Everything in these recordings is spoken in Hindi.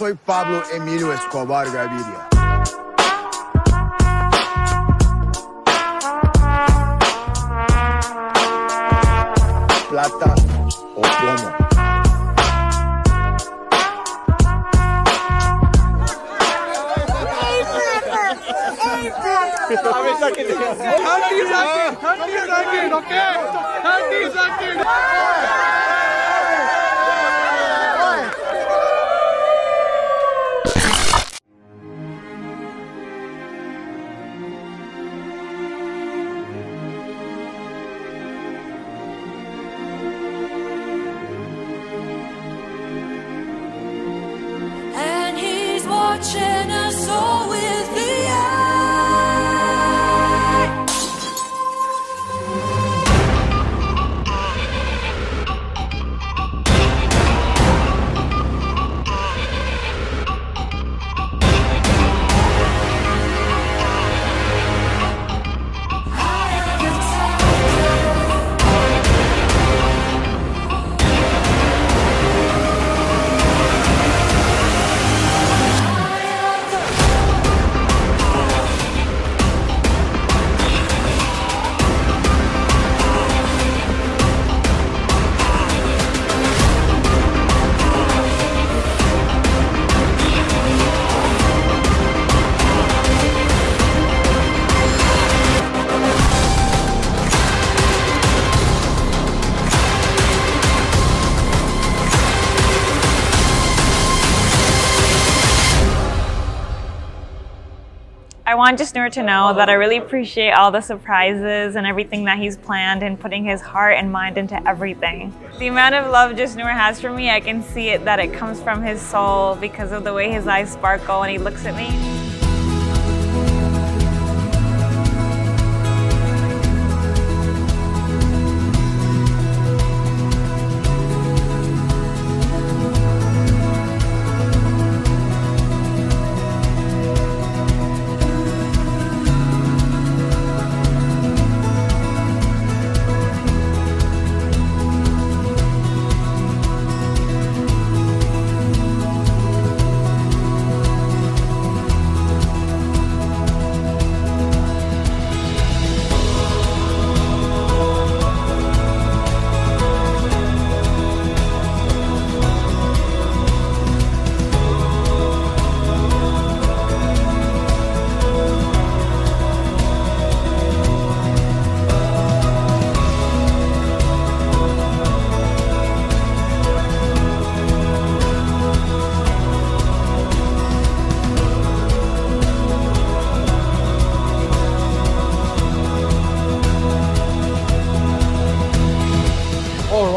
foi Pablo Emílio Escobar Gaviria. Plata ou plomo. How many seconds? How many seconds? How ce us. sono Want Jasnoor to know that I really appreciate all the surprises and everything that he's planned and putting his heart and mind into everything. The amount of love Jasnoor has for me, I can see it that it comes from his soul because of the way his eyes sparkle when he looks at me.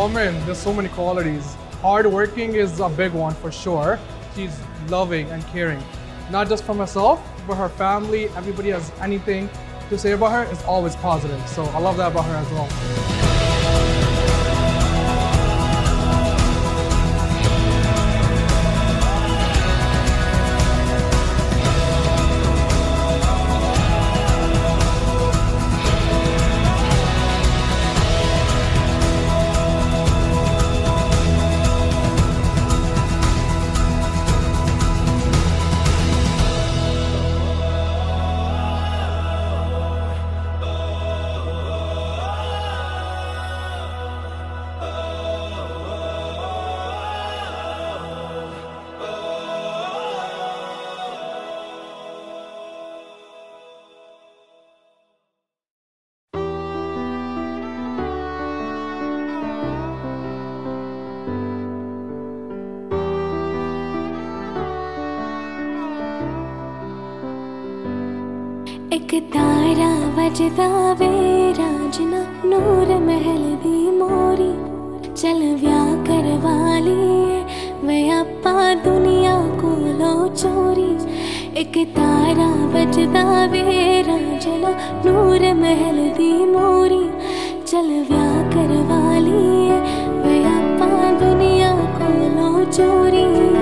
Roman, there's so many qualities. Hardworking is a big one for sure. She's loving and caring, not just for myself, but her family. Everybody has anything to say about her is always positive. So I love that about her as well. एक तारा वजदा वे राजना, नूर महल दी मोरी। चल व्या करवाली लिए मैं अपा दुनिया को लो चोरी। एक तारा वजदा वे राजना, नूर महल दी मोरी। चल व्या करवाली लिए मैं अपा दुनिया को लो चोरी।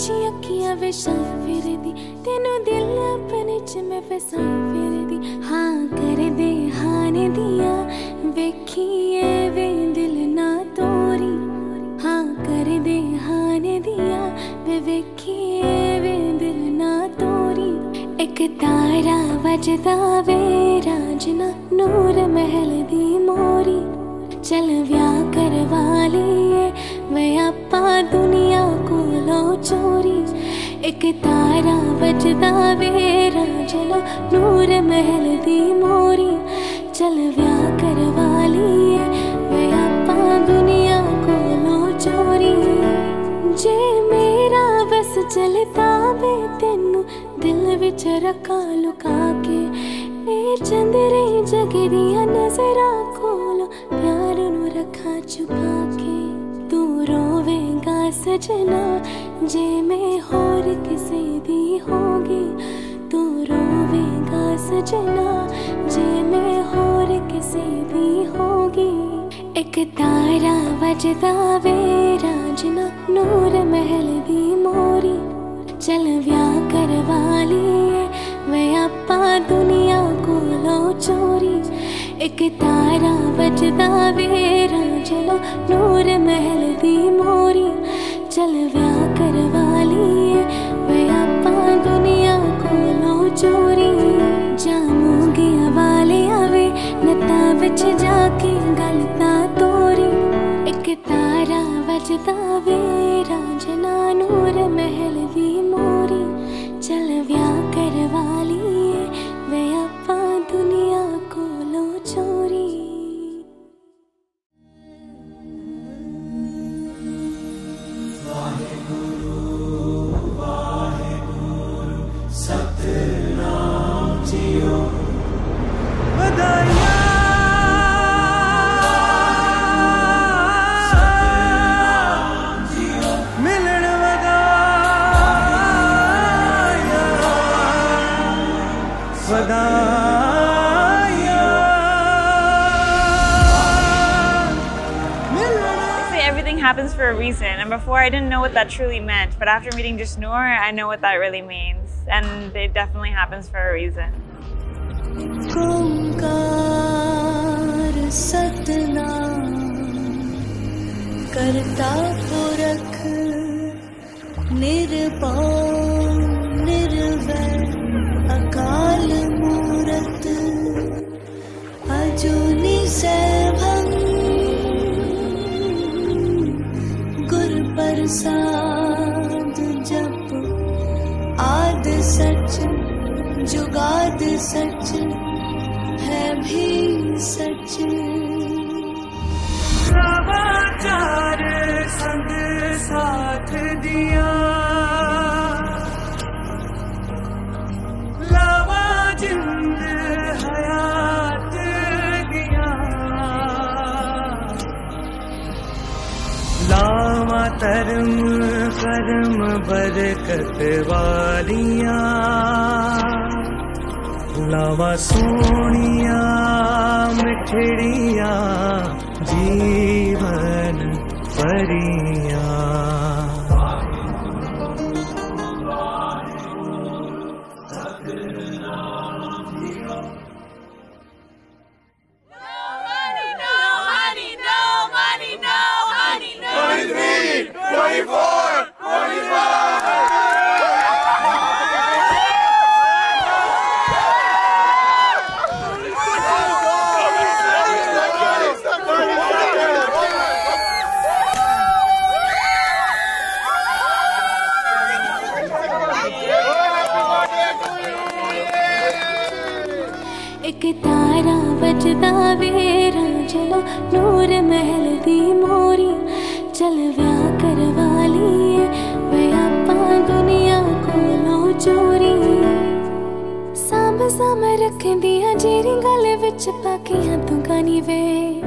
ਵਿੱਚ ਅੱਖੀਆਂ ਵਿਸ਼ਾਈ ਫਿਰਦੀ ਤੈਨੂੰ ਦਿਲ ਆਪਣੇ ਚ ਮੈਂ ਫਸਾਈ ਫਿਰਦੀ ਹਾਂ ਕਰ ਦੇ ਹਾਂ ਨੇ ਦਿਆ ਵੇਖੀਏ ਵੇ ਦਿਲ ਨਾ ਤੋਰੀ ਹਾਂ ਕਰ ਦੇ ਹਾਂ ਨੇ ਦਿਆ ਵੇ ਵੇਖੀਏ ਵੇ ਦਿਲ ਨਾ ਤੋਰੀ ਇੱਕ ਤਾਰਾ ਵਜਦਾ ਵੇ ਰਾਜਨਾ ਨੂਰ ਮਹਿਲ ਦੀ ਮੋਰੀ ਚਲ ਵਿਆਹ ਕਰਵਾ ਲਈਏ मैं अपा दुनिया कोलो चोरी। एक तारा बजदा वेरा चलो नूर महल दी मोरी। चल व्या करवा लिए, मैं अपा दुनिया कोलो चोरी। जे मेरा बस चलता वे, तेन दिल विच रखा लुका के। ए जगदिया नजरा कोलो प्यार रखा चुका के। होवेगा सजना, जे मैं और किसे भी होगी, तू रोवेगा सजना, जे मैं और किसे भी होगी। एक तारा वजदा वे राजना नूर महल दी मोरी। चल व्या करवा लिए वे अपा दुनिया को लो चोरी। एक तारा वजदा वे चलो नूर महल दी मोरी चल व्या करवा लिए। वे आपा दुनिया को लो चोरी जामूगी करवलिएया आवे। नता बिच जाके गलता तोरी एक तारा वचता वे। राजना नूर महल दी मोरी। happens for a reason. And before I didn't know what that truly meant, but after meeting Jasnoor, I know what that really means. And it definitely happens for a reason. ओंकार सतनाम करता पुरख निर्भय निर्वैर अकाल मूरत अजूनी सैभं जुगाद सच है भी सच। नवाचार संग साथ दिया करम करम बरकत वालिया कटवा सोनिया मिठड़िया जीवन परिया। ਗੱਲ ਵਿੱਚ ਤਾਕੀਆਂ ਤੂੰ ਗਾਨੀ ਵੇ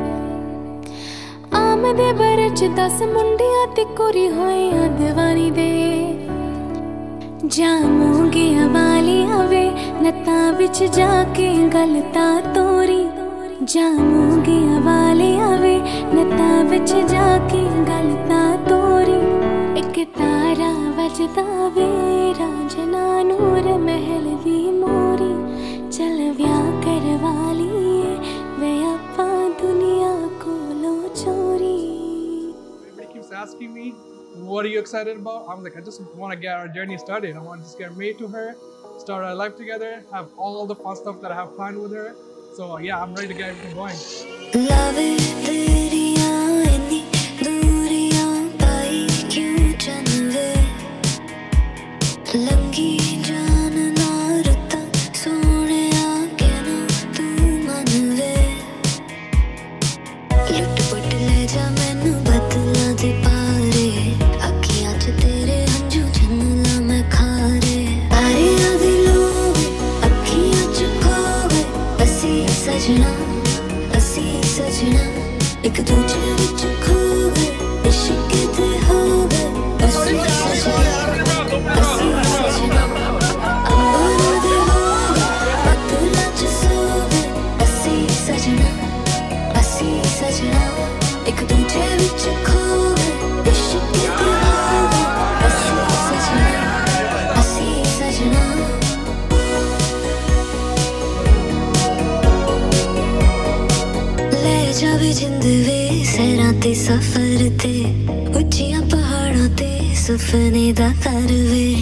ਆਮਦੇ ਬਰਚ ਦਸ ਮੁੰਡਿਆਂ ਤੇ ਕੁਰੀ ਹੋਈਆਂ ਦੀਵਾਨੀ ਦੇ। ਜਾਮੂਗੀਆਂ ਵਾਲੀਆਂ ਵੇ, ਨੱਤਾਂ ਵਿੱਚ ਜਾ ਕੇ ਗੱਲ ਤੋਰੀ। ਜਾਮੂਗੀਆਂ ਵਾਲੀਆਂ ਵੇ, ਨੱਤਾਂ ਵਿੱਚ ਜਾ ਕੇ ਗੱਲ ਤੋਰੀ। ਇੱਕ ਤਾਰਾ ਵਜਦਾ ਵੇ, ਰਾਜਨਾ ਨੂਰ ਮਹਿਲ ਦੀ ਮੋਰੀ। ਚਲ ਵਿਆਹ Everybody keeps asking me what are you excited about? I'm like, I just want to get our journey started. I want to just get married to her, start our life together, have all the fun stuff that I have planned with her. So yeah, I'm ready to get everything going. Love it, could do it. ਜਿੰਦ ਵੇ ਸੈਰਾਂ ਤੇ ਸਫ਼ਰ ਤੇ, ਉੱਚੀਆਂ ਪਹਾੜਾਂ ਤੇ ਸੁਪਨੇ ਦਾ ਘਰ ਵੇ।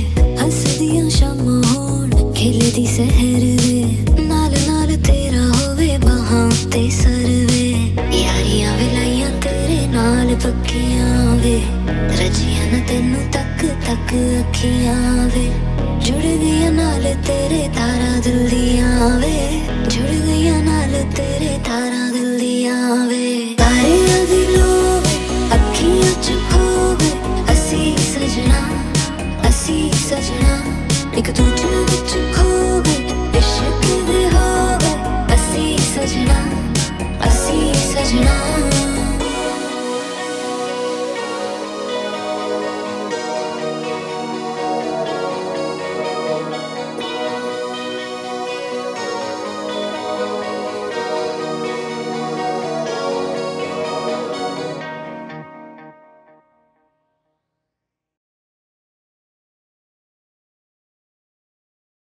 ਹੱਸਦੀਆਂ ਸ਼ਾਮਾਂ ਹੋਣ, ਖਿਲਦੀ ਸਹਿਰ ਵੇ। ਨਾਲ ਨਾਲ ਤੇਰਾ ਹੋਵੇ ਬਾਹਾਂ ਤੇ ਸਰ ਵੇ। ਯਾਰੀਆਂ ਵਿਲਾਈਆਂ ਤੇਰੇ ਨਾਲ ਪੱਕੀਆਂ ਵੇ। ਰਜੀਆਂ ਨਾ ਤੈਨੂੰ ਤੱਕ ਤੱਕ ਅੱਖੀਆਂ ਵੇ। जुड़दियाँ नाल तेरे तारा दिल वे। आवे जुड़दियाँ नाल तेरे तारा दिल दियाँ आवे तारे अखियाँ च खोवे असी सजना असी सजना। एक दूजे विच खो